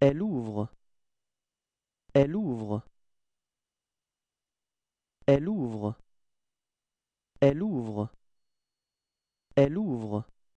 Elle ouvre. Elle ouvre. Elle ouvre. Elle ouvre.